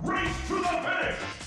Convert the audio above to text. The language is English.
Race to the finish!